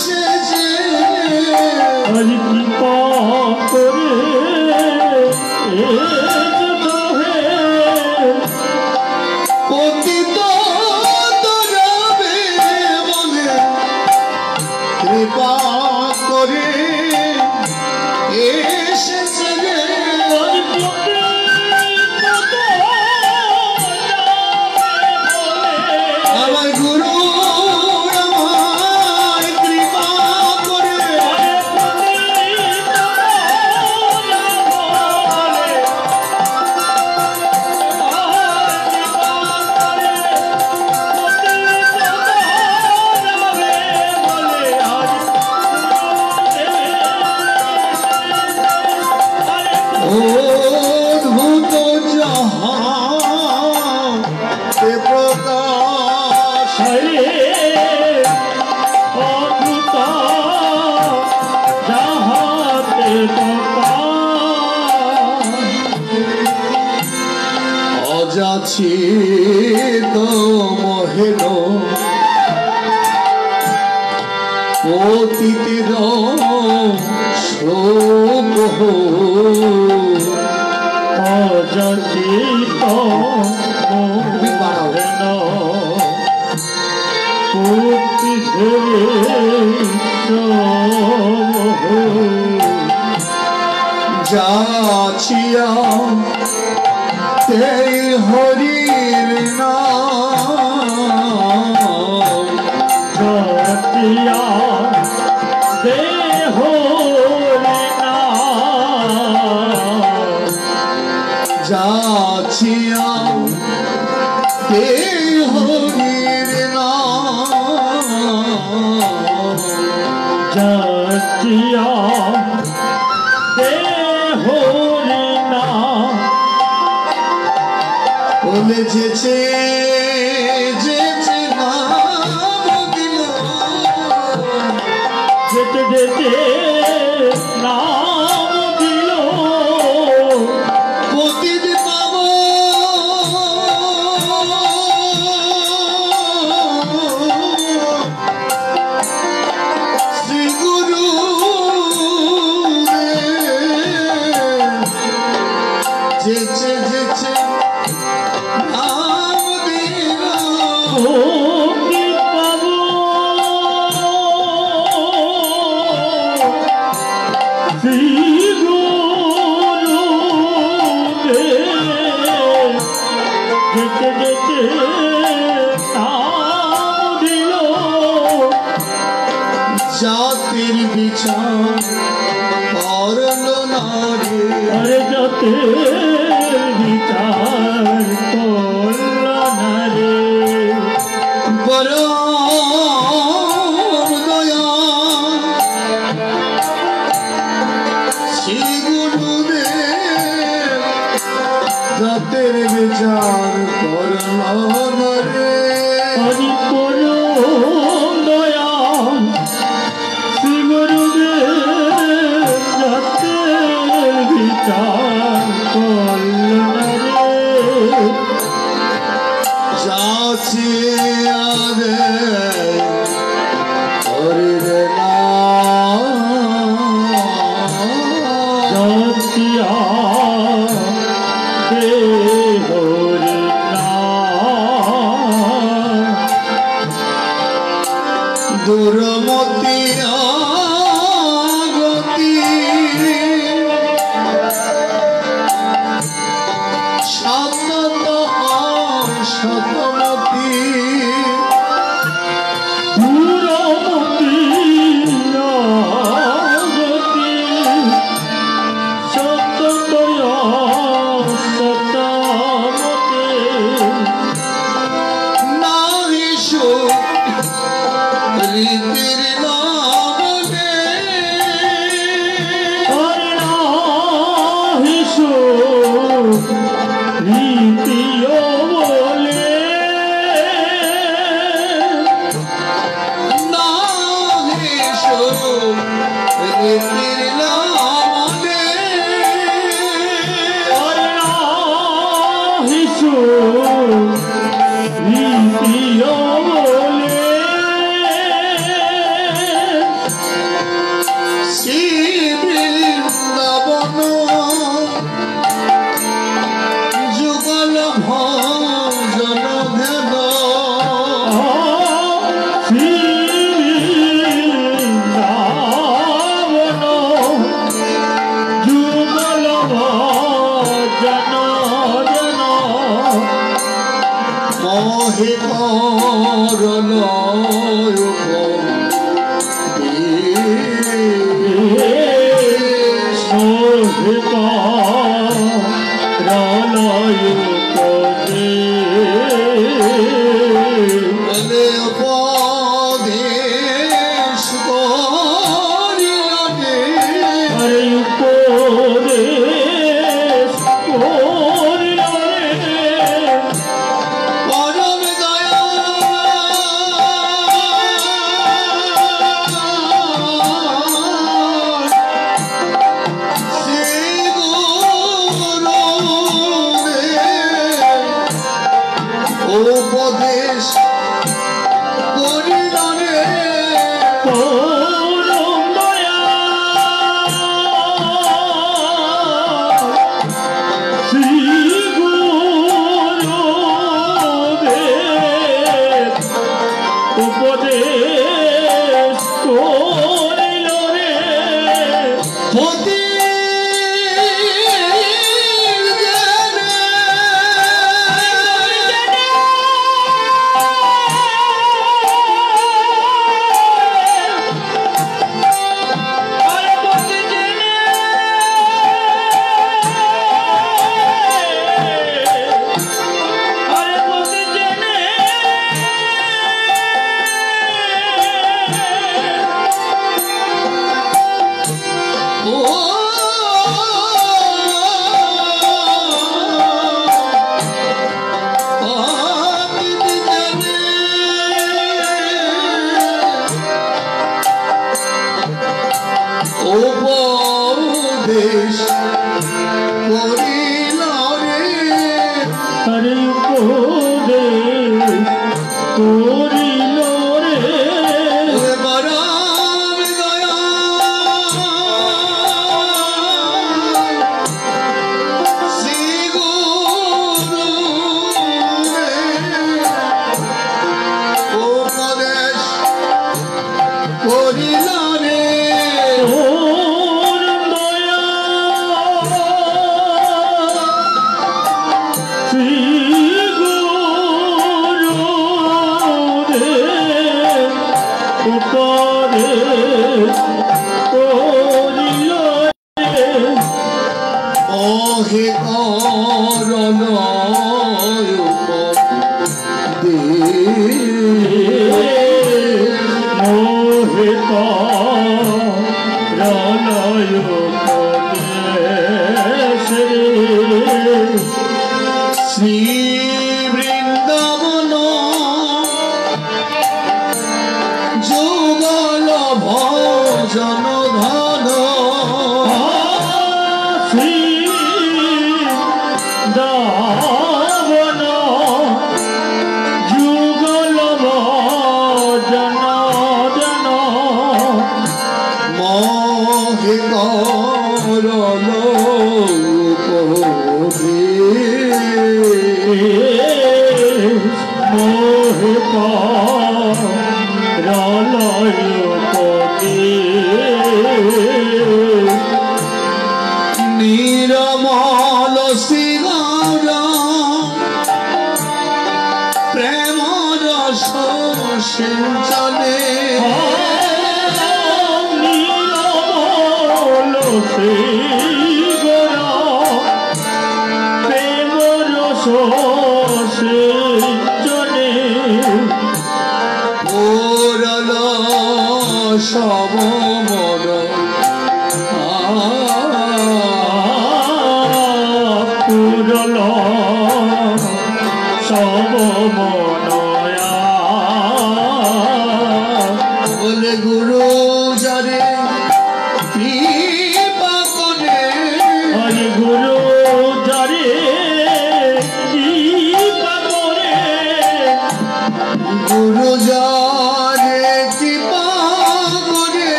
এসেছে হরি কৃপা করে এসো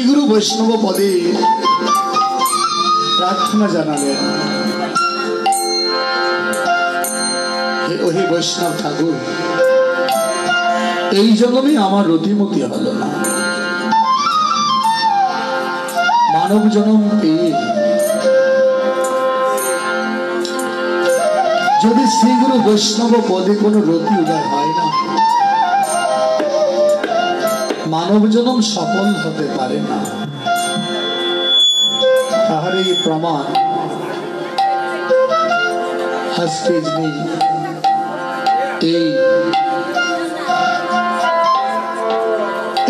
শ্রীগুরু বৈষ্ণব পদে প্রার্থনা জানালেন। ওহে বৈষ্ণব ঠাকুর, এই জন্মে আমার রতিমতি হলো না। মানব জনম পেয়ে যদি শ্রীগুরু বৈষ্ণব পদে কোনো রতি উদয় হয় না মানব জনম সফল হতে পারে না। তাহার এই প্রমাণ আজকে যিনি এই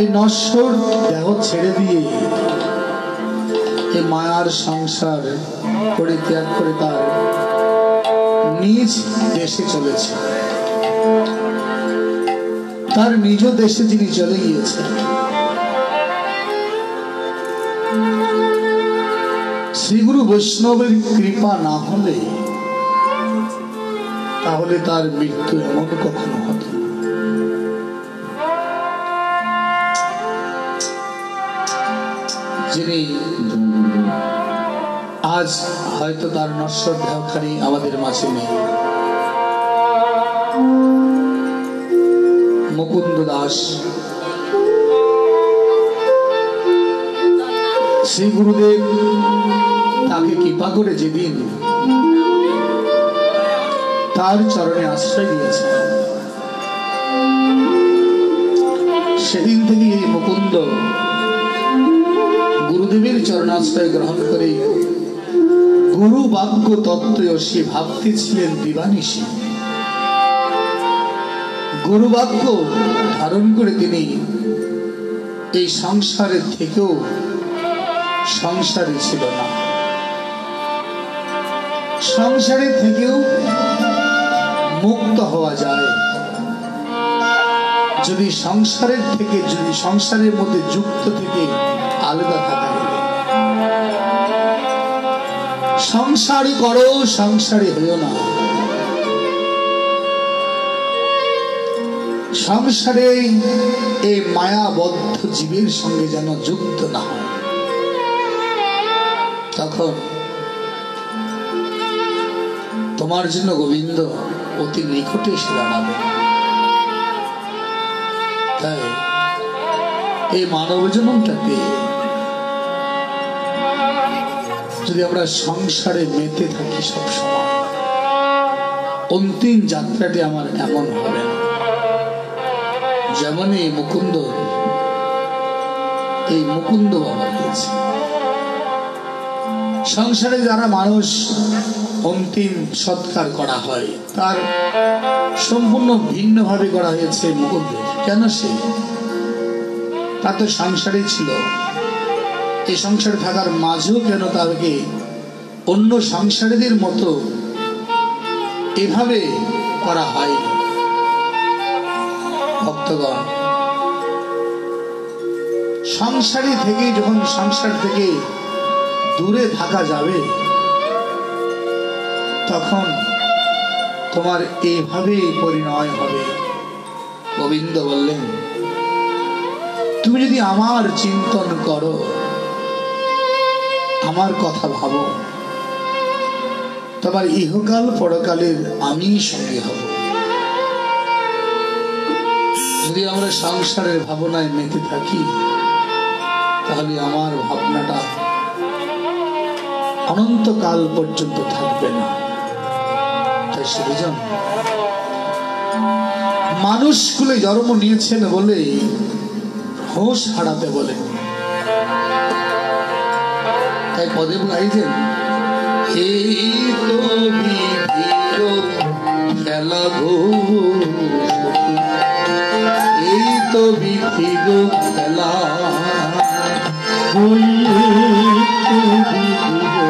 এই নশ্বর দেহ ছেড়ে দিয়ে এই মায়ার সংসার পরিত্যাগ করে তার নিজ দেশে চলেছে। তার নিজ দেশে যিনি চলে গিয়েছেন। শ্রীগুরু বৈষ্ণবের কৃপা না হলে তাহলে তার মৃত্যু এমন কখনো হতো যিনি আজ হয়তো তার নশ্বর দেহখানি আমাদের মাঝে নেই। দাস শ্রী গুরুদেব তাকে কৃপা করে যেদিন তার চরণে আশ্রয় দিয়েছে সেদিন থেকে এই মুকুন্দ গুরুদেবের চরণাশ্রয় গ্রহণ করে গুরু বাক্য তত্ত্ব সে ভাবতে ছিলেন দিবানিশী গুরু বাক্য ধারণ করে তিনি এই সংসারের থেকেও সংসারে ছিল না। সংসারে থেকেও মুক্ত হওয়া যায়। যদি সংসারের থেকে, যদি সংসারের মধ্যে যুক্ত থেকে আলাদা থাকা গেলে সংসারী করো সংসারী হইও না। সংসারে এই মায়াবদ্ধ জীবের সঙ্গে যেন যুক্ত না হয়। তখন তোমার জন্য গোবিন্দ অতি নিকটে এসে দাঁড়াবে। তাই এই মানব জন্মটাতে যদি আমরা সংসারে মেতে থাকি সব সময়, অন্তিম যাত্রাটি আমার এমন হবে না। যেমন এই মুকুন্দ এই মুকুন্দ বাবা হয়েছে সংসারে যারা মানুষ অন্তিম সৎকার করা হয়, তার সম্পূর্ণ ভিন্নভাবে করা হয়েছে মুকুন্দের কেন সে? তা তো সংসারই ছিল। এই সংসারে থাকার মাঝেও কেন তাকে অন্য সংসারীদের মতো এভাবে করা হয়? ভক্তগণ সংসারী থেকে যখন সংসার থেকে দূরে থাকা যাবে, তখন তোমার এইভাবে পরিণয় হবে। গোবিন্দ বললেন, তুমি যদি আমার চিন্তন করো, আমার কথা ভাবো, তোমার ইহকাল পরকালের আমি সঙ্গে হব। আমরা সংসারের ভাবনায় মেতে থাকি, তাহলে আমার ভাবনাটা অনন্তকাল পর্যন্ত থাকবে না। তাই সেজন মানুষগুলো জন্ম নিয়েছেন বলে হোশ হারাতে বলে। তাই পদে গাইছেন এই তো খেলা গো এই তো বিধির খেলা। ওই তো বিধির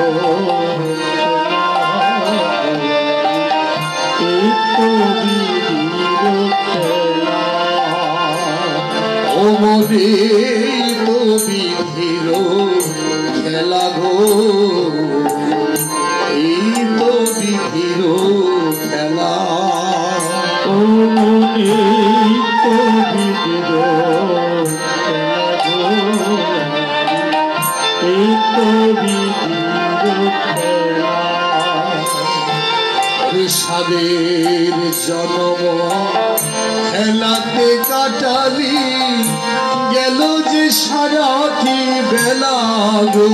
এই তো বিধির খেলা ও মনে তো বিধির খেলা গো বেলা গো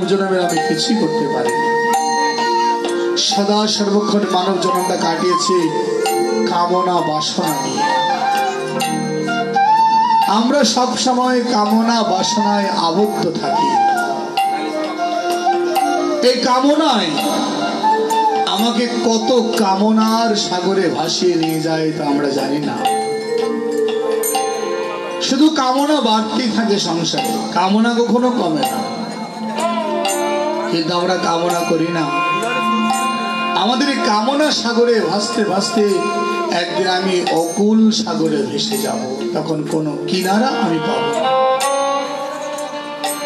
মানব জন্মের আমি কিছুই করতে পারিনি। সদা সর্বক্ষণ মানব জন্মটা কাটিয়েছি কামনা, বাসনা নিয়ে। আমরা সব সময় কামনা, বাসনায় আবদ্ধ থাকি। এই কামনায় আমাকে কত কামনার সাগরে ভাসিয়ে নিয়ে যায় তা আমরা জানি না। শুধু কামনা বাড়তেই থাকে সংসারে, কামনা কখনো কমে না। কিন্তু আমরা কামনা করি না। আমাদের এই কামনা সাগরে ভাসতে ভাসতে একদিন আমি অকুল সাগরে ভেসে যাব। তখন কোনো কিনারা আমি পাবো।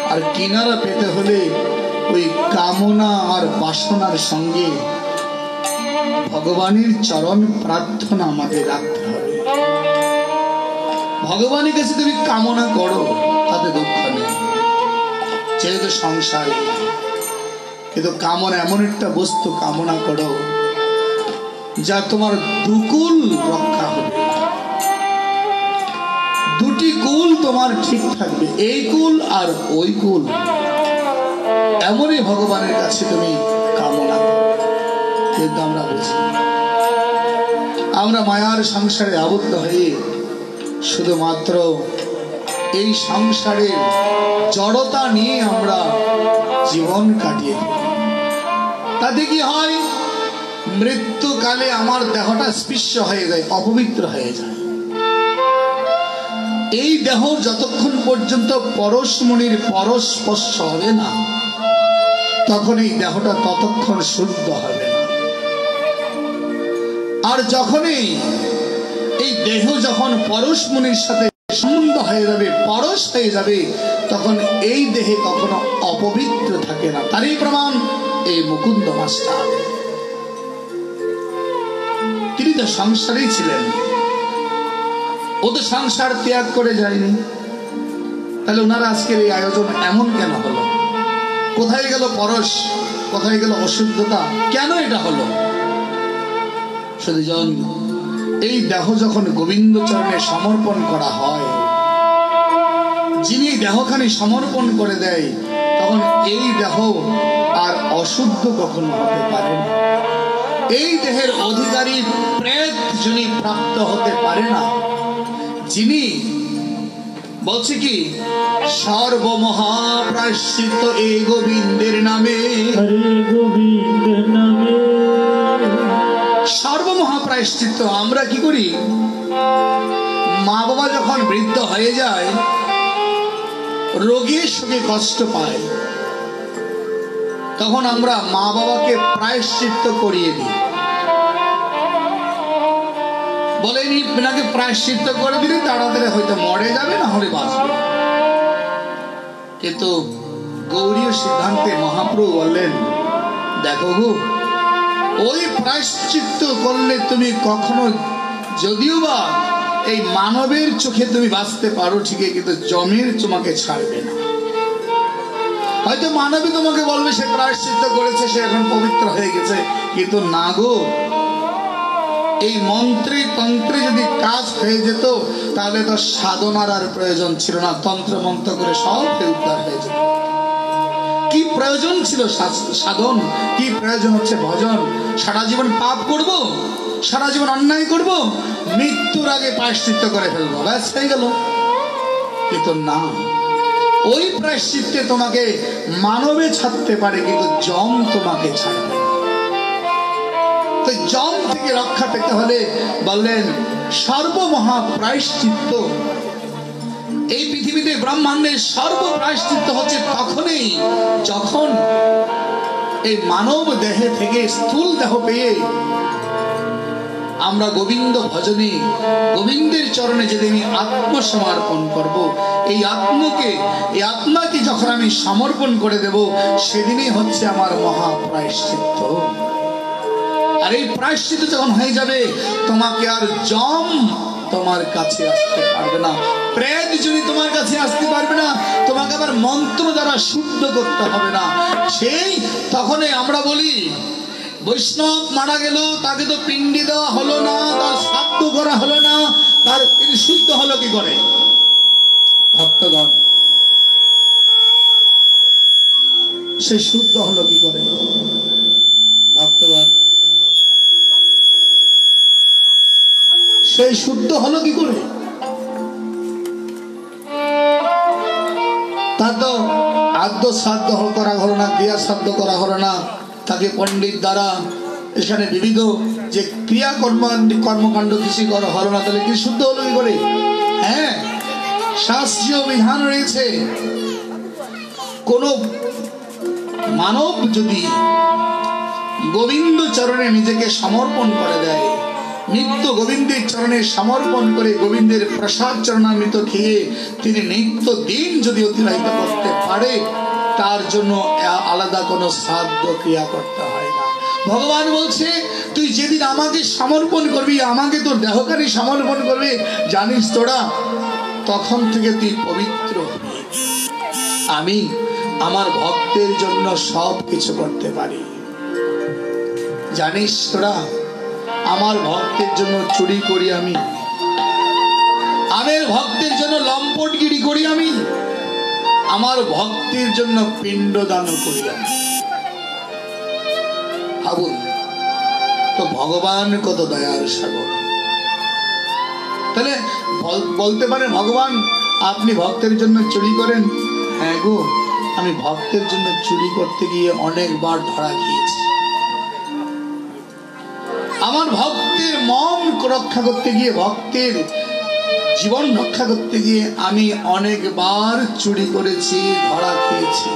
আর কিনারা পেতে হলে ওই কামনা আর বাসনার সঙ্গে ভগবানের চরণ প্রার্থনা আমাদের রাখতে হবে। ভগবানের কাছে তুমি কামনা করো, তাতে দুঃখ নেই। যেহেতু সংসারে কিন্তু কামনা এমন একটা বস্তু, কামনা করো, যা তোমার দুকুল রক্ষা হবে। দুটি কুল তোমার ঠিক থাকবে, এই কুল আর ওই কুল। এমনই ভগবানের কাছে তুমি কামনা করো। কিন্তু আমরা বুঝি আমরা মায়ার সংসারে আবদ্ধ হয়ে শুধুমাত্র এই সংসারের জড়তা নিয়ে আমরা জীবন কাটিয়ে ফেলি। তাতে কি হয়? মৃত্যুকালে আমার দেহটা স্পৃশ্য হয়ে যায়, অপবিত্র হয়ে যায়। এই দেহ যতক্ষণ পর্যন্ত পরশমণির পরস্পর্শ হবে না, তখন এই দেহটা ততক্ষণ শুদ্ধ হবে না। আর যখনই এই দেহ যখন পরশমণির সাথে সম্বন্ধ হয়ে যাবে, পরশ হয়ে যাবে, তখন এই দেহে কখনো অপবিত্র থাকে না। তারই প্রমাণ এই মুকুন্দ মাস্টার তিনি তো সংসারেই ছিলেন। ও তো সংসার ত্যাগ করে যায়নি। তাহলে ওনারা আজকের এই আয়োজন এমন কেন হলো? কোথায় গেল পরশ? কোথায় গেল অশুদ্ধতা? কেন এটা হলো? শুধু জন এই দেহ যখন গোবিন্দ চরণে সমর্পণ করা হয়, যিনি দেহখানি সমর্পণ করে দেয়, তখন এই দেহ আর অশুদ্ধ কখনো হতে পারে না। এই দেহের অধিকারী প্রেত যিনি প্রাপ্ত হতে পারে না যিনি বলছে কি সর্বমহাপ্রায়শ্চিত এই গোবিন্দের নামে। সর্বমহাপ্রায়শ্চিত্ত আমরা কি করি? মা বাবা যখন বৃদ্ধ হয়ে যায় রোগীর সঙ্গে কষ্ট পায়। তখন আমরা মা বাবাকে প্রায়শ্চিত্ত করিয়ে দিই। বলেনি আপনাকে প্রায়শ্চিত্ত করে দিলে তাড়াতাড়ি হয়তো মরে যাবে, না হলে বাঁচবে। কিন্তু গৌরীয় সিদ্ধান্তে মহাপ্রভু বললেন, দেখো গো, ওই প্রায়শ্চিত্ত করলে তুমি কখনো যদিও বা এই মানবের চোখে তুমি বাঁচতে পারো ঠিকই, কিন্তু জমের তোমাকে ছাড়বে না। হয়তো মানবী তোমাকে বলবে, সে প্রায়শ্চিত্ত করেছে, সে এখন পবিত্র হয়ে গেছে। কিন্তু না গো, এই মন্ত্রে তন্ত্রে যদি কাজ হয়ে যেত, তাহলে তো সাধনার আর প্রয়োজন ছিল না, তন্ত্র মন্ত্র করে সব উদ্ধার হয়ে যেত। কি প্রয়োজন ছিল সাধন? কি প্রয়োজন হচ্ছে ভজন? সারা জীবন পাপ করব? সারা জীবন অন্যায় করব? মৃত্যুর আগে প্রায়শ্চিত্ত করে ফেলব, ব্যাস হয়ে গেল। কিন্তু না ওই প্রায়শ্চিত্তে তোমাকে মানবে ছাড়তে পারে, কিন্তু জম তোমাকে ছাড়বে। তো জম থেকে রক্ষা পেতে হলে বললেন সর্বমহা প্রায়শ্চিত্ত এই পৃথিবীতে ব্রহ্মাণ্ডের সর্বপ্রায়শ্চিত্ত হচ্ছে তখনই যখন এই মানব দেহে থেকে স্থূল দেহ পেয়ে আমরা গোবিন্দ ভজনে, গোবিন্দের চরণে যেদিন আমি আত্মসমর্পণ করব, এই আত্মকে, এই আত্মাকে যখন আমি সমর্পণ করে দেব, সেদিনই হচ্ছে আমার মহাপ্রায়শ্চিত্ত। আর এই প্রায়শ্চিত যখন হয়ে যাবে, তোমাকে আর জম তোমার কাছে আসতে পারবে না। প্রেত যদি তোমার কাছে আসতে পারবে না, তোমাকে আবার মন্ত্র দ্বারা শুদ্ধ করতে হবে না। সেই তখনই আমরা বলি বৈষ্ণব মারা গেল, তাকে তো পিণ্ডি দেওয়া হলো না, তার শ্রাদ্ধ করা হলো না, তার তিনি শুদ্ধ হলো কি করে? ভক্তগণ, সে শুদ্ধ হলো কি করে? ভক্তগণ সেই শুদ্ধ হলো কি করে? তার তো আদ্য শ্রাদ্ধ করা হলো না, ক্রিয়া শ্রাদ্ধ করা হলো না। তাকে পণ্ডিত দ্বারা এখানে বিবিধ যে ক্রিয়া কর্ম কর্মকাণ্ড কিছু করা হলো না, তাহলে কি শুদ্ধ হলো কি করে হ্যাঁ শাস্ত্রীয় বিধান রয়েছে। কোন মানব যদি গোবিন্দ চরণে নিজেকে সমর্পণ করে দেয়, নিত্য গোবিন্দের চরণে সমর্পণ করে গোবিন্দের প্রসাদ চরণামৃত খেয়ে তিনি নিত্য দিন যদি অতিবাহিত করতে পারে তার জন্য আলাদা কোনো শ্রাদ্ধ ক্রিয়া করতে হয় না। ভগবান বলছে, তুই যেদিন আমাকে সমর্পণ করবি, আমাকে তোর দেহকারী সমর্পণ করবে, জানিস তোরা, তখন থেকে তুই পবিত্র আমি আমার ভক্তের জন্য সব কিছু করতে পারি। জানিস তোরা, আমার ভক্তের জন্য চুরি করি আমি। আমার ভক্তের জন্য লম্পটগিরি করি আমি। আমার ভক্তির জন্য পিণ্ড দান করি আমি ভাবুন, তো ভগবান কত দয়ার সাগর। তাহলে বলতে পারে ভগবান, আপনি ভক্তের জন্য চুরি করেন? হ্যাঁ গো, আমি ভক্তের জন্য চুরি করতে গিয়ে অনেকবার ধরা খেয়েছি। আমার ভক্তের মন রক্ষা করতে গিয়ে ভক্তের জীবন রক্ষা করতে গিয়ে আমি অনেকবার চুরি করেছি, ধরা খেয়েছি।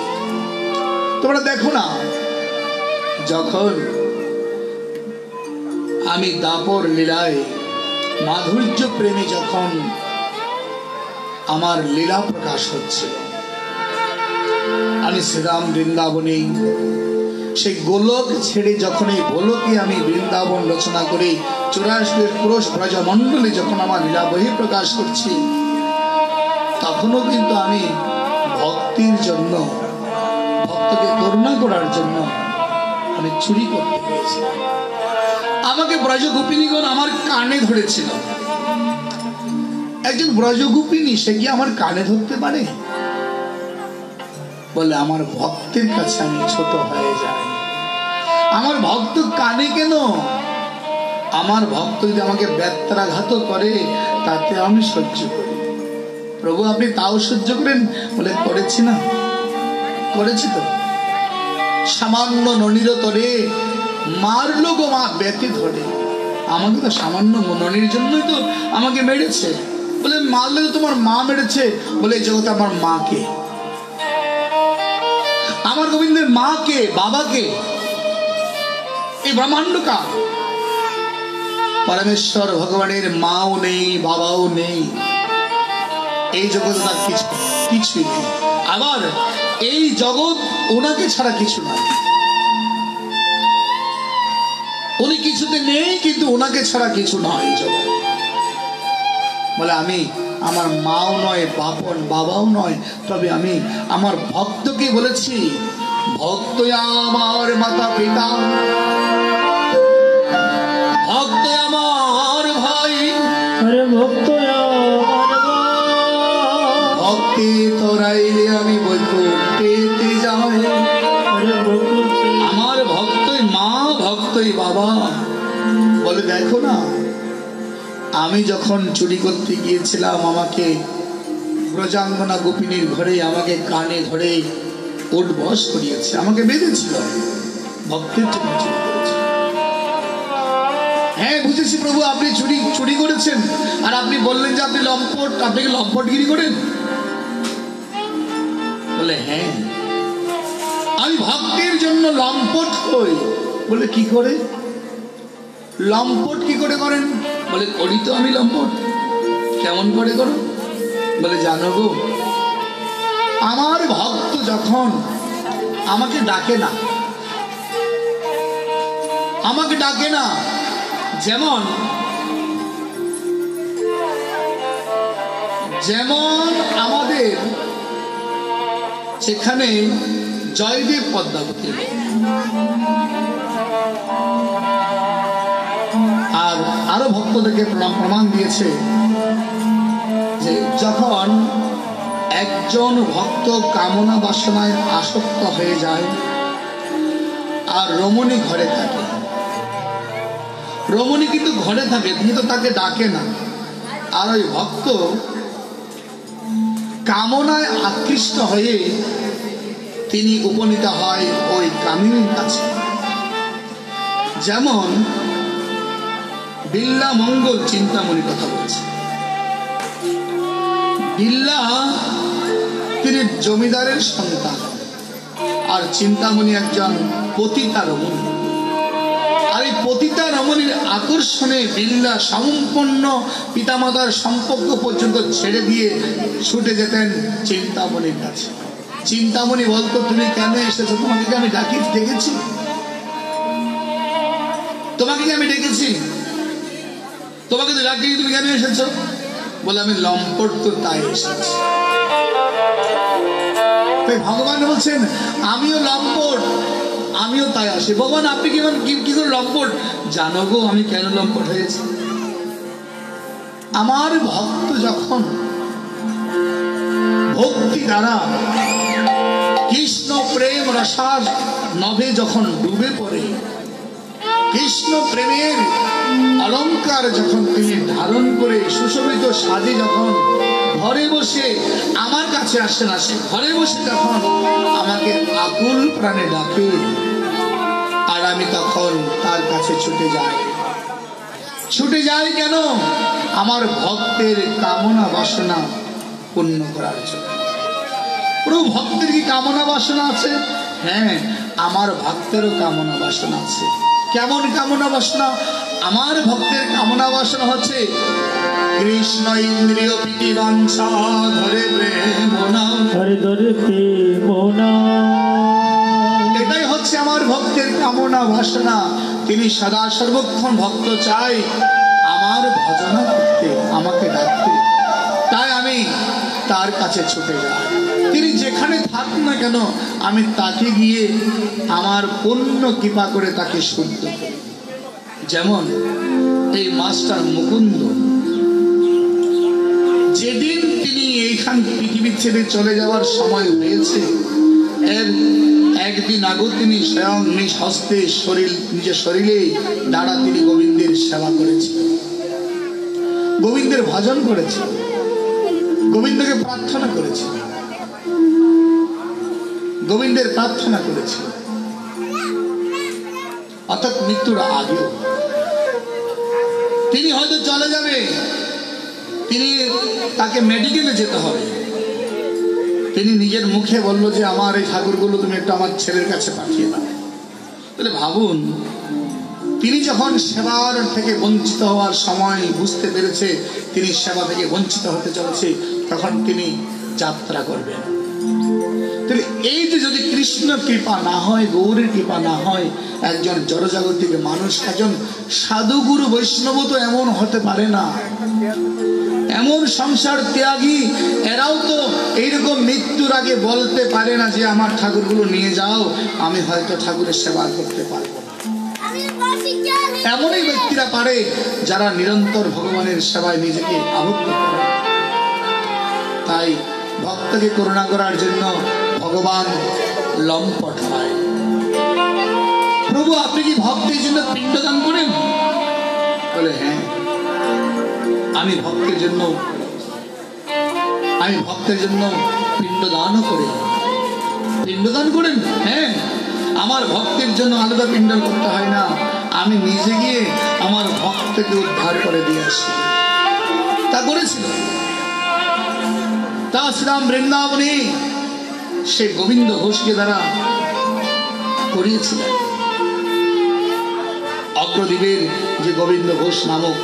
তোমরা দেখো না, যখন আমি দাপর লীলায় মাধুর্য প্রেমী যখন আমার লীলা প্রকাশ হচ্ছে আমি শ্রীরাম বৃন্দাবনে সেই গোলক ছেড়ে যখন এই গোলকে আমি বৃন্দাবন রচনা করে চৌরাশি পুরুষ প্রজামণ্ডলে যখন আমার লীলা বহি প্রকাশ করছি, তখনও কিন্তু আমি ভক্তির জন্য, ভক্তকে করুণা করার জন্য আমি চুরি করতে গিয়েছি আমাকে ব্রজগোপিনীগণ আমার কানে ধরেছিল। একজন ব্রজগোপিনী, সে কি আমার কানে ধরতে পারে? বলে, আমার ভক্তের কাছে আমি ছোট হয়ে যাই। আমার ভক্ত কানে কেন? আমার ভক্ত যদি আমাকে ব্যত্রাঘাত করে, তাতে আমি সহ্য করি। প্রভু, আপনি তাও সহ্য করেন? বলে, করেছি না। করেছি তো। সামান্য ননির তরে মারলো গো মা ব্যথি ধরে আমাকে তো সামান্য ননির জন্যই তো আমাকে মেরেছে। বলে, মারলে তোমার মা মেরেছে। বলে, এই জগতে আমার মাকে আমার গোবিন্দের মাকে, বাবাকে, এই ব্রহ্মাণ্ড কার পরমেশ্বর ভগবানের মাও নেই, বাবাও নেই। এই জগতে তার কিছু কিছুই নেই। আবার এই জগৎ ওনাকে ছাড়া কিছু নয় উনি কিছুতে নেই, কিন্তু ওনাকে ছাড়া কিছু নয় এই জগৎ। বলে আমি আমার মাও নয় বাপন বাবাও নয় তবে আমি আমার ভক্তকে বলেছি ভক্ত আমার মাতা পিতা। ভক্ত আমার ভাই। আরে ভক্ত ভক্তি তোরাইলে আমি বৈকুণ্ঠেতে যাই আমার ভক্তই মা ভক্তই বাবা। বলে দেখো না আমি যখন চুরি করতে গিয়েছিলাম, আমাকে ব্রজাঙ্গনা গোপিনীর ঘরে আমাকে কানে ধরে ওট বস করিয়েছে। আমাকে বেঁধেছিল। ভক্তের জন্য চুরি করেছে। হ্যাঁ বুঝেছি প্রভু, আপনি চুরি চুরি করেছেন। আর আপনি বললেন যে আপনি লম্পট, আপনি কি লম্পটগিরি করেন? বলে হ্যাঁ। আমি ভক্তের জন্য লম্পট হই বলে, কি করে? লম্পট কি করে করেন? বলে, করি তো আমি লম্পট। কেমন করে করো? বলে, জানো গো, আমার ভক্ত যখন আমাকে ডাকে না, আমাকে ডাকে না, যেমন যেমন আমাদের সেখানে জয়দেব পদ্মাবতী। আর ভক্তদেরকে প্রমাণ দিয়েছে যে যখন একজন ভক্ত কামনা বাসনায় আসক্ত হয়ে যায় আর রমণী ঘরে থাকে। রমণী কিন্তু ঘরে থাকে, তিনি তো তাকে ডাকে না। আর ওই ভক্ত কামনায় আকৃষ্ট হয়ে তিনি উপনীত হয় ওই কামিনীর কাছে। যেমন বিল্লা মঙ্গল চিন্তামণি কথা বলছে। বিল্লা তিনি জমিদারের সন্তান। আর চিন্তামণি একজন পতিতা রমণী। আর এই পতিতা রমণীর আকর্ষণে বিল্লা সম্পূর্ণ পিতামাতার সম্পর্ক পর্যন্ত ছেড়ে দিয়ে ছুটে যেতেন চিন্তামণির কাছে। চিন্তামণি, বলতো, তুমি কেন এসেছ? তোমাকে কি আমি ডাকি, ডেকেছি? তোমাকে কি আমি তোমাকে তো ডাকি তুমি কেন এসেছ? বলে, আমি লম্পট তো তাই এসেছি। ভগবান বলছেন, আমিও লম্পট, আমিও তাই আসি। ভগবান, আপনি কি কি- কি করে লম্পট? জানো গো, আমি কেন লম্পট হয়েছি? আমার ভক্ত যখন ভক্তি দ্বারা কৃষ্ণ প্রেম রসার নভে যখন ডুবে পড়ে কৃষ্ণ প্রেমের অলংকার যখন তিনি ধারণ করে সুশোভিত সাজে যখন ঘরে বসে আমার কাছে আসে না, সে ঘরে বসে যখন আমাকে আকুল প্রাণে ডাকে। আর আমি তখন তার কাছে ছুটে যাই। ছুটে যাই কেন? আমার ভক্তের কামনা বাসনা পূর্ণ করার জন্য। প্রভু, ভক্তের কি কামনা বাসনা আছে? হ্যাঁ আমার ভক্তেরও কামনা বাসনা আছে। কেমন কামনা বাসনা? আমার ভক্তের কামনা বাসনা হচ্ছে কৃষ্ণ ইন্দ্রিয় বাঞ্ছা ধরে প্রেম ধরে প্রেমনা এটাই হচ্ছে আমার ভক্তের কামনা বাসনা। তিনি সদা সর্বক্ষণ ভক্ত চাই আমার ভজনা করতে আমাকে ডাকতে। তাই আমি তার কাছে ছুটে যাই। তিনি যেখানে থাকুন না কেন, আমি তাকে গিয়ে আমার পূর্ণ কৃপা করে তাকে শুদ্ধ যেমন এই মাস্টার মুকুন্দ। যেদিন তিনি এইখান পৃথিবী ছেড়ে চলে যাওয়ার সময় হয়েছে, এর একদিন আগেও তিনি স্বয়ং নিজ হস্তে শরীর, নিজের শরীরে দাঁড়া তিনি গোবিন্দের সেবা করেছে গোবিন্দের ভজন করেছে গোবিন্দকে প্রার্থনা করেছে গোবিন্দের প্রার্থনা করেছে অর্থাৎ মৃত্যুর আগেও। তিনি হয়তো চলে যাবে। তিনি তাকে মেডিকেলে যেতে হবে। তিনি নিজের মুখে বলল যে, আমার এই ঠাকুরগুলো তুমি একটু আমার ছেলের কাছে পাঠিয়ে দাও। তাহলে ভাবুন, তিনি যখন সেবার থেকে বঞ্চিত হওয়ার সময় বুঝতে পেরেছে, তিনি সেবা থেকে বঞ্চিত হতে চলেছে, তখন তিনি যাত্রা করবেন। তাহলে এই যে যদি কৃষ্ণ কৃপা না হয়, গৌরের কৃপা না হয়, একজন জড়জাগতিক মানুষ, একজন সাধুগুরু বৈষ্ণব তো এমন হতে পারে না। এমন সংসার ত্যাগী, এরাও তো এইরকম মৃত্যুর আগে বলতে পারে না যে, আমার ঠাকুরগুলো নিয়ে যাও, আমি হয়তো ঠাকুরের সেবা করতে পারব এমনই ব্যক্তিরা পারে যারা নিরন্তর ভগবানের সেবায় নিজেকে আবদ্ধ করে। তাই ভক্তকে করুণা করার জন্য ভগবান লম্পট হয়। প্রভু, আপনি কি ভক্তের জন্য পিণ্ডদান করেন? বলে হ্যাঁ। আমি ভক্তের জন্য, আমি ভক্তের জন্য পিণ্ডদানও করি। পিণ্ডদান করেন? হ্যাঁ। আমার ভক্তের জন্য আলাদা পিণ্ডল করতে হয় না। আমি নিজে গিয়ে আমার ভক্তকে উদ্ধার করে দিয়ে আসি। তা করেছিল। তা শ্রীরাম বৃন্দাবনে সে গোবিন্দ ঘোষকে দ্বারা করিয়েছিলেন। অগ্রদ্বীপের যে গোবিন্দ ঘোষ নামক,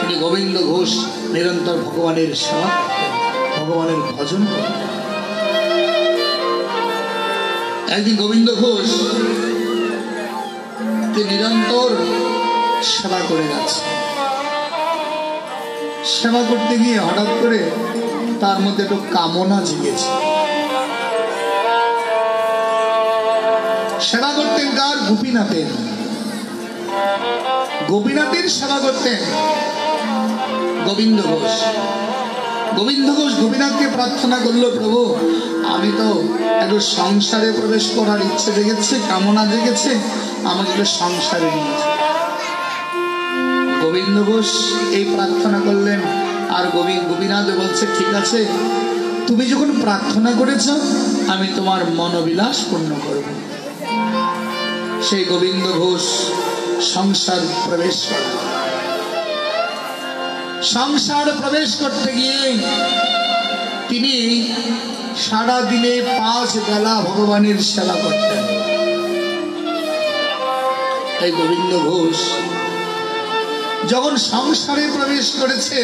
তিনি গোবিন্দ ঘোষ নিরন্তর ভগবানের সেবা ভগবানের ভজন একদিন গোবিন্দ ঘোষ তিনি নিরন্তর সেবা করে যাচ্ছে। সেবা করতে গিয়ে হঠাৎ করে তার মধ্যে একটু কামনা জেগেছে। সেবা করতেন কার? গোপীনাথের। গোপীনাথের সেবা করতেন গোবিন্দ ঘোষ। গোবিন্দ ঘোষ গোপীনাথকে প্রার্থনা করল, প্রভু, আমি তো একটু সংসারে প্রবেশ করার ইচ্ছে জেগেছে, কামনা জেগেছে, আমাকে একটু সংসারে নিয়েছে গোবিন্দ ঘোষ এই প্রার্থনা করলেন, আর গোবিন্দ গোপীনাথ বলছে, ঠিক আছে, তুমি যখন প্রার্থনা করেছ, আমি তোমার মনোবিলাস পূর্ণ করব। সেই গোবিন্দ ঘোষ সংসার প্রবেশ করে। সংসার প্রবেশ করতে গিয়ে তিনি সারা দিনে পাঁচ বেলা ভগবানের সেবা করতেন। এই গোবিন্দ ঘোষ যখন সংসারে প্রবেশ করেছে,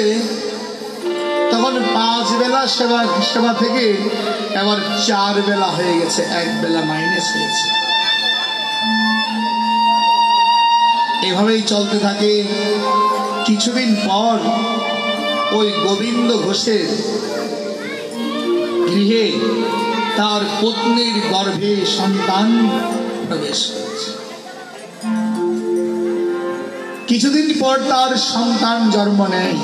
তখন পাঁচ বেলা সেবা সেবা থেকে এবার চার বেলা হয়ে গেছে, এক বেলা মাইনাস হয়েছে। এভাবেই চলতে থাকে। কিছুদিন পর ওই গোবিন্দ ঘোষের গৃহে তার পত্নীর গর্ভে সন্তান প্রবেশ করেছে। কিছুদিন পর তার সন্তান জন্ম নেয়।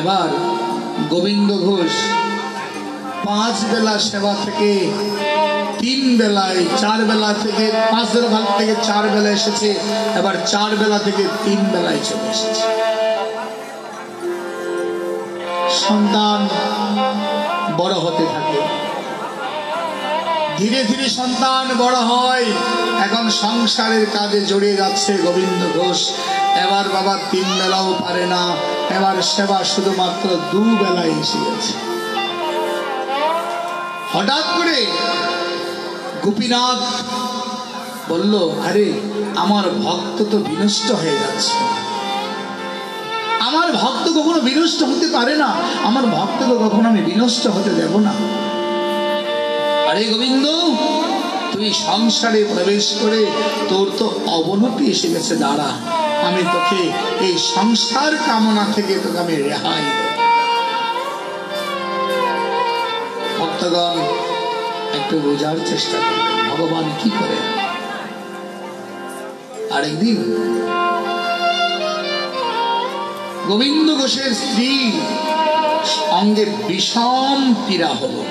এবার গোবিন্দ ঘোষ পাঁচ বেলা সেবা থেকে তিন বেলায় চার বেলা থেকে পাঁচ বেলা থেকে চার বেলা এসেছে, এবার চার বেলা থেকে তিন বেলায় চলে এসেছে। সন্তান বড় হতে থাকে। ধীরে ধীরে সন্তান বড় হয়, এখন সংসারের কাজে জড়িয়ে যাচ্ছে গোবিন্দ ঘোষ। এবার বাবা তিন বেলাও পারে না, এবার সেবা শুধুমাত্র দু বেলায় এসে গেছে। হঠাৎ গোপীনাথ বলল, আরে, আমার ভক্ত তো বিনষ্ট হয়ে যাচ্ছে। আমার ভক্ত কখনো বিনষ্ট হতে পারে না। আমার ভক্তকে কখনো আমি বিনষ্ট হতে দেব না। আরে গোবিন্দ, তুই সংসারে প্রবেশ করে তোর তো অবনতি এসে গেছে, দাঁড়া। আমি তোকে এই সংসার কামনা থেকে তোকে আমি রেহাই ভক্তগণ একটু বোঝার চেষ্টা করবেন ভগবান কি করে? আরেকদিন গোবিন্দ ঘোষের স্ত্রী অঙ্গে বিষম পীড়া হলো।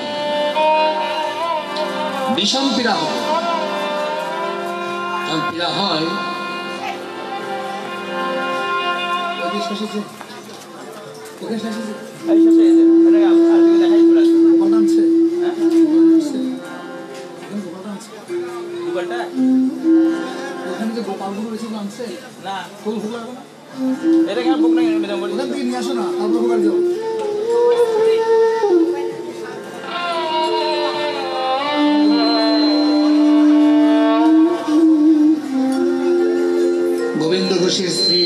বিষম পীড়া হলো। পীড়া হয় এটা কেন বুক নাই? ওখান থেকে নিয়ে আসো না তারপর ওখানে যাও গোবিন্দ ঘোষের স্ত্রী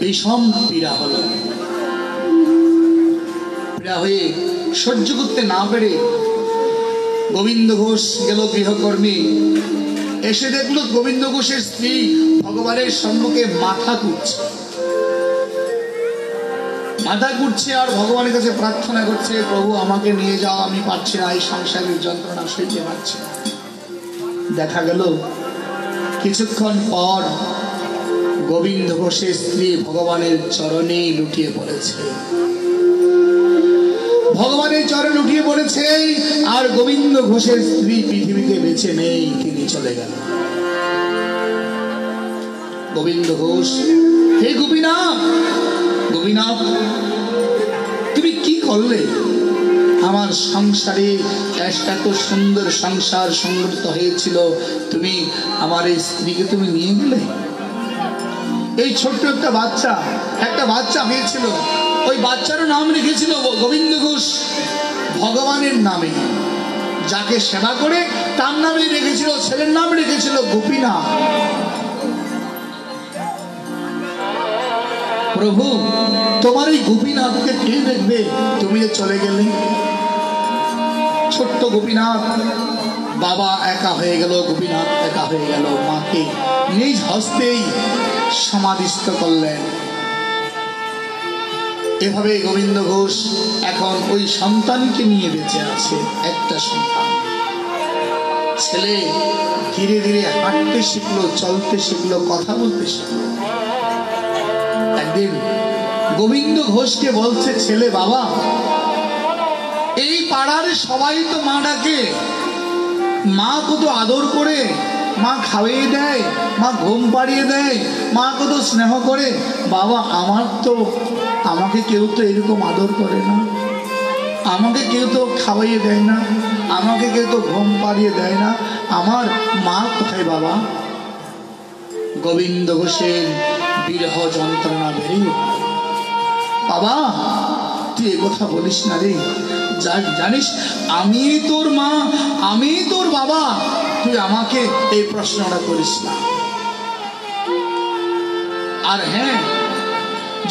বিষম পীড়া হলো। পীড়া হয়ে সহ্য করতে না পেরে গোবিন্দ ঘোষ গেল গৃহকর্মী। এসে দেখল গোবিন্দ ঘোষের স্ত্রী ভগবানের সম্মুখে মাথা কুটছে মাথা কুটছে আর ভগবানের কাছে প্রার্থনা করছে, প্রভু, আমাকে নিয়ে যাও, আমি পাচ্ছি না, এই সংসারের যন্ত্রণা সইতে পারছি দেখা গেল, কিছুক্ষণ পর গোবিন্দ ঘোষের স্ত্রী ভগবানের চরণেই লুটিয়ে পড়েছে। ভগবানের চরণ লুটিয়ে পড়েছে আর গোবিন্দ ঘোষের স্ত্রী পৃথিবীতে বেঁচে নেই, তিনি চলে গেল। গোবিন্দ ঘোষ, হে গোপীনাথ গোপীনাথ, তুমি কি করলে? আমার সংসারে এত সুন্দর সংসার সংগঠিত হয়েছিল, তুমি আমার এই স্ত্রীকে তুমি নিয়ে গেলে? এই ছোট্ট একটা বাচ্চা একটা বাচ্চা হয়েছিল। ওই বাচ্চারও নাম রেখেছিল গোবিন্দ ঘোষ। ভগবানের নামে। যাকে সেবা করে তার নামে রেখেছিল, ছেলের নাম রেখেছিল গোপীনাথ। প্রভু, তোমার এই গোপীনাথকে কে দেখবে? তুমি যে চলে গেলে। ছোট্ট গোপীনাথ, বাবা একা হয়ে গেল, গোপীনাথ একা হয়ে গেল। মাকে নিজ হস্তেই সমাধিস্থ করলেন। এভাবে গোবিন্দ ঘোষ এখন ওই সন্তানকে নিয়ে বেঁচে আছে, একটা সন্তান। ছেলে ধীরে ধীরে হাঁটতে শিখলো, চলতে শিখলো, কথা বলতে শিখলো। একদিন গোবিন্দ ঘোষকে বলছে, ছেলে বাবা, এই পাড়ার সবাই তো মা ডাকে। মা কত আদর করে, মা খাওয়িয়ে দেয়, মা ঘুম পাড়িয়ে দেয়, মা কত স্নেহ করে। বাবা, আমার তো আমাকে কেউ তো এরকম আদর করে না। আমাকে কেউ তো খাওয়াইয়ে দেয় না। আমাকে কেউ তো ঘুম পাড়িয়ে দেয় না। আমার মা কোথায় বাবা? গোবিন্দ ঘোষের বিরহ যন্ত্রণা বেরিয়ে বাবা, তুই কথা বলিস না রে। জানিস, আমি তোর মা, আমি তোর বাবা। তুই আমাকে এই প্রশ্নটা করিস না। আর হ্যাঁ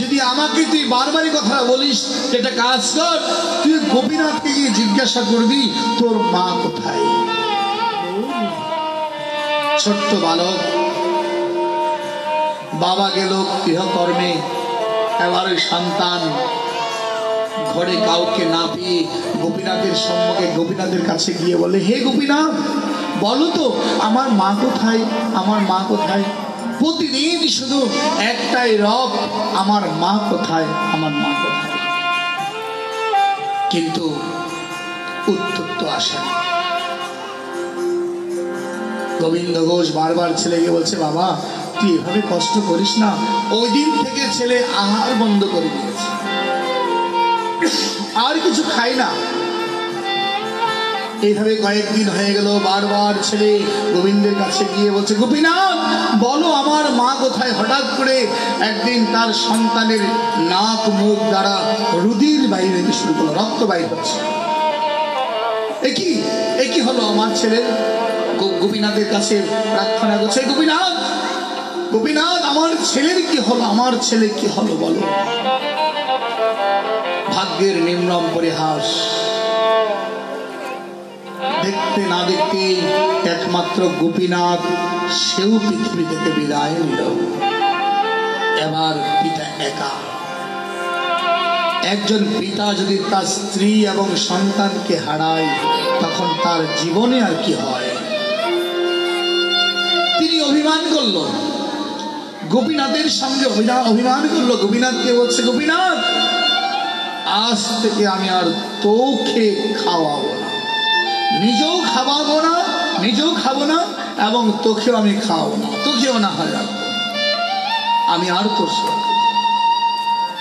যদি আমাকে তুই বারবারই কথা বলিস যে একটা কাজ কর, তুই গোপীনাথকে গিয়ে জিজ্ঞাসা করবি, তোর মা কোথায়? ছোট্ট বালক, বাবা গেল গৃহকর্মে, এবার ওই সন্তান ঘরে কাউকে না পেয়ে গোপীনাথের সম্মুখে গোপীনাথের কাছে গিয়ে বলে, হে গোপীনাথ, বলো তো, আমার মা কোথায়? আমার মা কোথায়? প্রতিদিন শুধু একটাই রব আমার মা কোথায়? আমার মা কোথায়? কিন্তু উত্তর তো আসে না। গোবিন্দ ঘোষ বারবার ছেলেকে বলছে, বাবা, তুই এভাবে কষ্ট করিস না। ওই দিন থেকে ছেলে আহার বন্ধ করে দিয়েছে। আর কিছু খাই না। এইভাবে কয়েকদিন হয়ে গেল, বারবার ছেলে গোবিন্দের কাছে গিয়ে বলছে, গোপীনাথ, বলো আমার মা কোথায়? হঠাৎ করে একদিন তার সন্তানের নাক, মুখ দ্বারা রুদির বাইরে শুরু করল, রক্ত বাইর হচ্ছে। একই একই হলো আমার ছেলের গোপীনাথের কাছে প্রার্থনা করছে গোপীনাথ গোপীনাথ, আমার ছেলের কি হলো? আমার ছেলে কি হলো বলো? ভাগ্যের নিম্নম পরিহাস। দেখতে না দেখতে একমাত্র গোপীনাথ সেও পৃথিবী থেকে বিদায় নিল। এবার পিতা একা। একজন পিতা যদি তার স্ত্রী এবং সন্তানকে হারায়, তখন তার জীবনে আর কি হয়? তিনি অভিমান করল। গোপীনাথের সঙ্গে অভিমান করল। গোপীনাথকে বলছে, গোপীনাথ, আজ থেকে আমি আর তোকে খাওয়াবো নিজেও খাওয়াবো না, নিজেও খাব না, এবং তোকেও আমি খাওয়াবো না। তোকেও না হয় রাখব আমি আর তোর।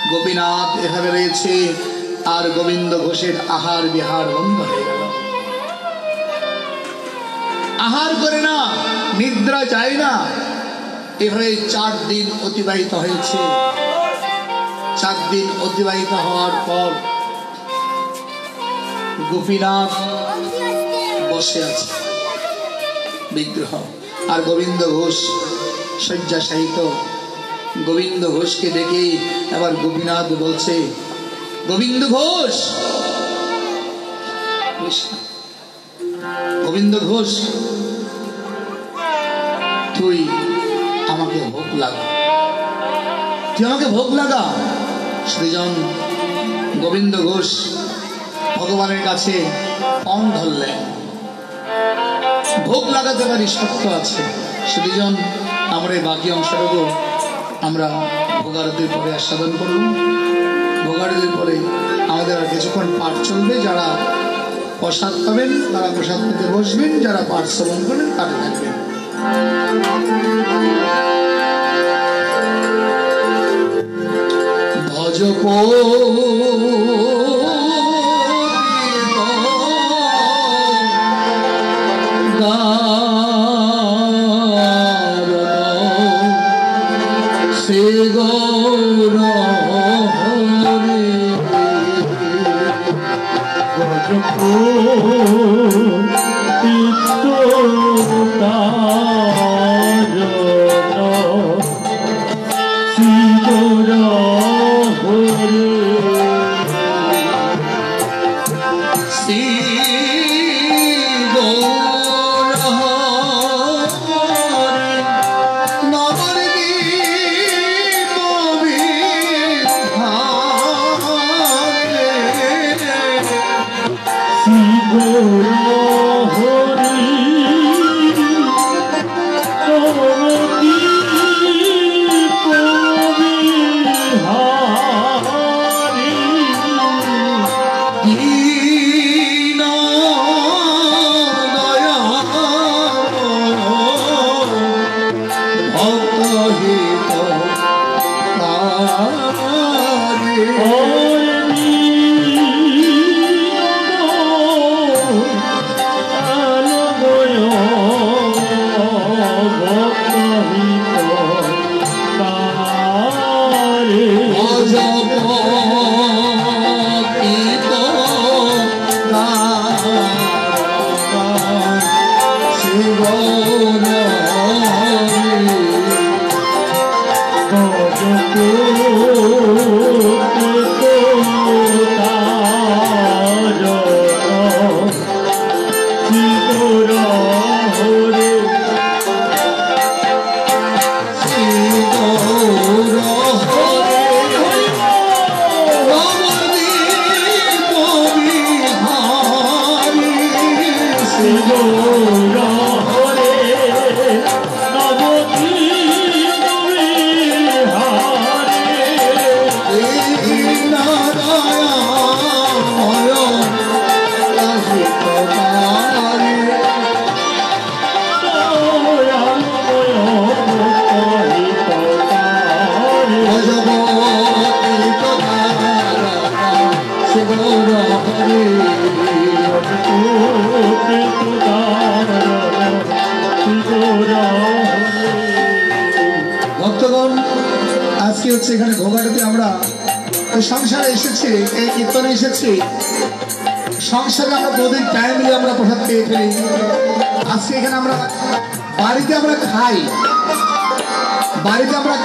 গোপীনাথ এভাবে রয়েছে, আর গোবিন্দ ঘোষের আহার বিহার বন্ধ হয়ে গেল। আহার করে না, নিদ্রা যায় না। এভাবে চার দিন অতিবাহিত হয়েছে। চার দিন অতিবাহিত হওয়ার পর গোপীনাথ বসে আছে। বিগ্রহ। আর গোবিন্দ ঘোষ, শয্যাশায়িত। গোবিন্দ ঘোষকে দেখে এবার গোপীনাথ বলছে, গোবিন্দ ঘোষ! গোবিন্দ ঘোষ, তুই আমাকে ভোগ লাগা। তুই আমাকে ভোগ লাগা? সৃজন গোবিন্দ ঘোষ ভগবানের কাছে পং ধরলেন। ভোগ লাগাতে পারি সত্য আছে। সৃজন আমরা এই বাকি অংশটুকু আমরা ভোগারতির পরে আস্বাদন করব। ভোগারতির পরে আমাদের আর কিছুক্ষণ পাঠ চলবে। যারা প্রসাদ পাবেন, তারা প্রসাদ পেতে বসবেন। যারা পাঠ শ্রবণ করেন, তারা থাকবেন। ভজ শ্রী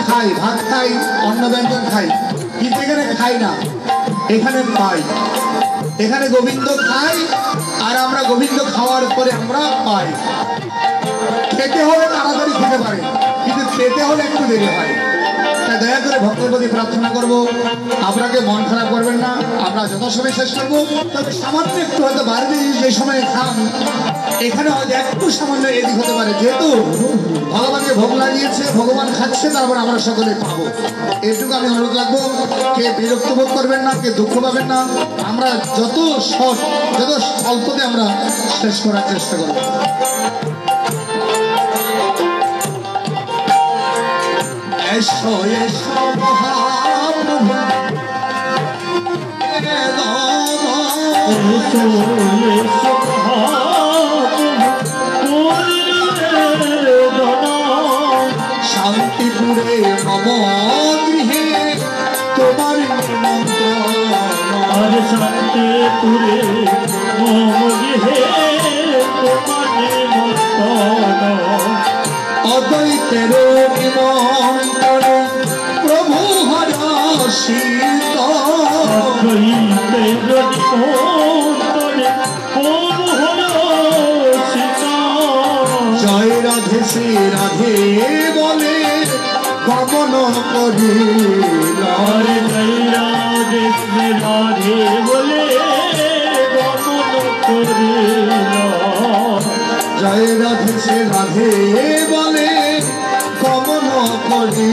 খাই, ভাত খাই, অন্ন ব্যঞ্জন খাই, কিন্তু এখানে খাই না। এখানে পাই। এখানে গোবিন্দ খাই, আর আমরা গোবিন্দ খাওয়ার পরে আমরা পাই। খেতে হলে তাড়াতাড়ি খেতে পারে, কিন্তু খেতে হলে একটু দেরি হয়। দয়া করে ভক্তের প্রতি প্রার্থনা করব, আপনাকে মন খারাপ করবেন না, আমরা যথাসময় শেষ করব। তবে সামান্য একটু হয়তো বাড়িতে যে সময় খান, এখানে হয়তো একটু সামান্য এদিক হতে পারে, যেহেতু ভগবানকে ভোগ লাগিয়েছে, ভগবান খাচ্ছে, তারপর আমরা সকলে পাবো এটুকু আমি অনুরোধ রাখব, কে বিরক্ত বোধ করবেন না, কে দুঃখ পাবেন না, আমরা যত শর্ট যত অল্পতে আমরা শেষ করার চেষ্টা করব। এসো এসো, মহাপ্রভু। এ দাও শান্তিপুরে মম গৃহে তোমার আর শান্তিপুরে মমগৃহে তোমার অদ্বৈতের নিমন্ত্রণ প্রভু হর শীত। জয় রাধে শ্রী রাধে। গমন করি জয় রাধে শ্রী রাধে বলে গমন করি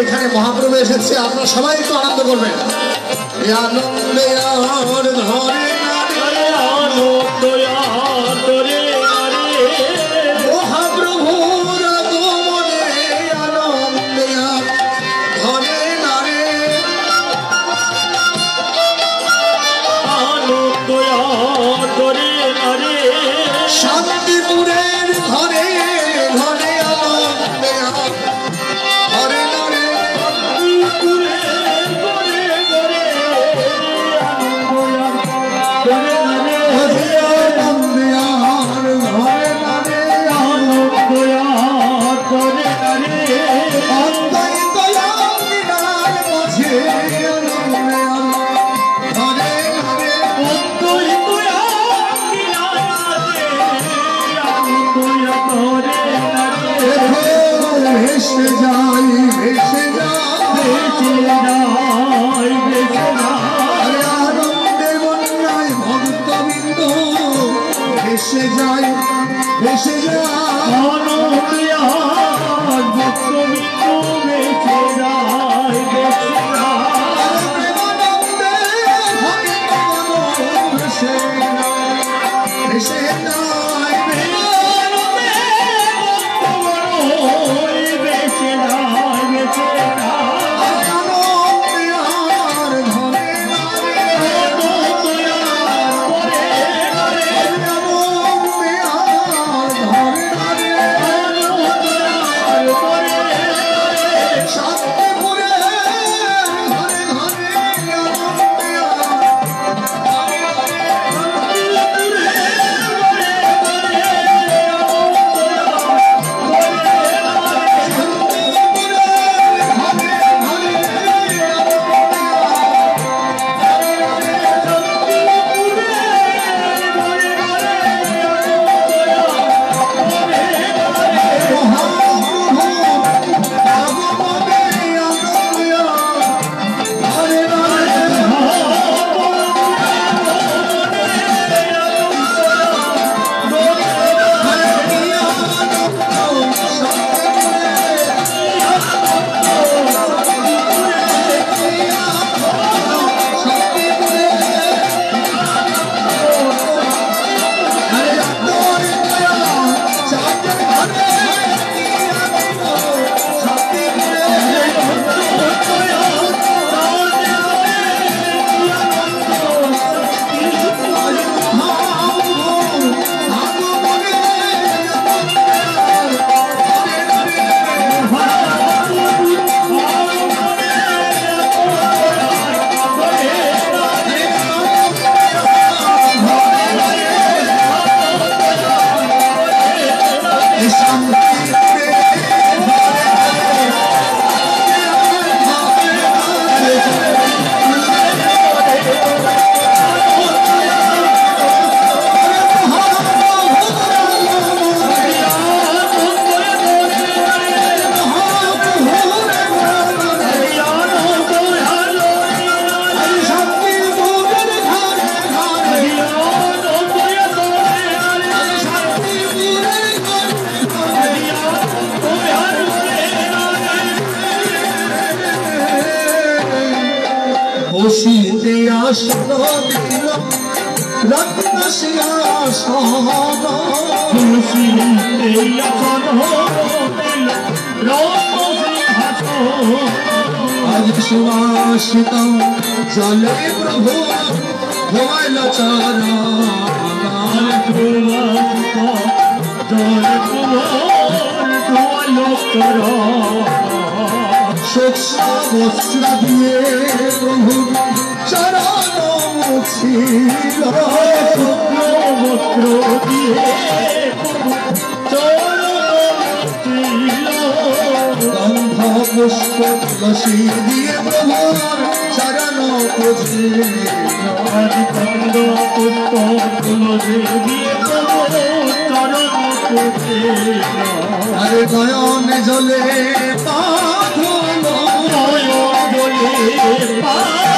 এখানে মহাপ্রভু এসেছে আপনারা সবাই একটু আনন্দ করবেন। আনন্দে সুবাসিত জলে প্রভু ধোয়াইল চরণ শস্য বস্ত্র দিয়ে প্রভু চরণ মুছিল বস্ত্র দিয়ে চরণ মুছিল গন্ধ পুষ্প তুলসী দিয়ে খুশি আমার খন্ড উত্তর ফুল দেবী উত্তর খুশি আর নয়ন জলে পাথর নয়ন জলে পাথর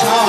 Yeah.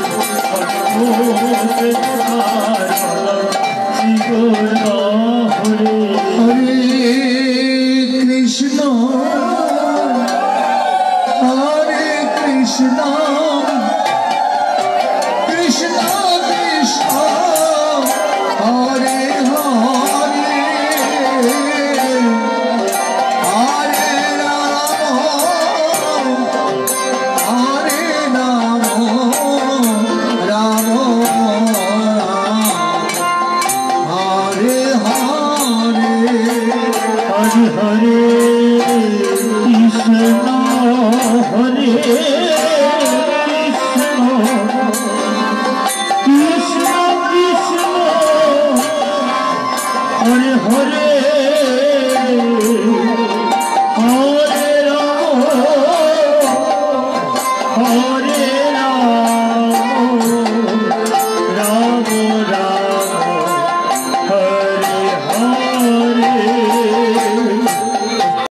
我我